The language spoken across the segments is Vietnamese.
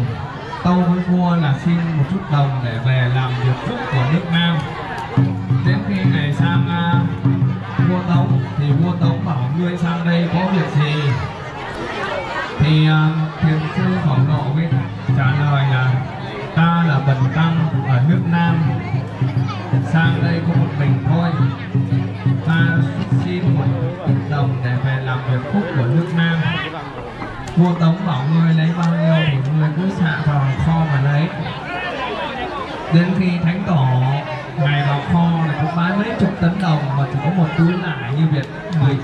đồng tâu với vua là xin một chút đồng để về làm việc phúc của nước nam. Đến khi ngày sang uh, vua tống thì vua tống bảo ngươi sang đây có việc gì? Thì uh, thiền sư khổng độ mới trả lời là ta là bần tăng ở nước nam sang đây có một mình thôi. Ta xin một chút đồng để về làm việc phúc của nước nam vua tống bảo ngươi lấy bao nhiêu thì ngươi cứ xạ vào kho mà lấy. Đến khi thánh tổ ngày vào kho là có bán mấy chục tấn đồng mà chỉ có một túi lại như việc người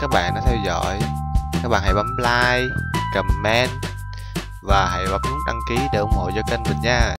các bạn đã theo dõi. Các bạn hãy bấm like, comment và hãy bấm nút đăng ký để ủng hộ cho kênh mình nha.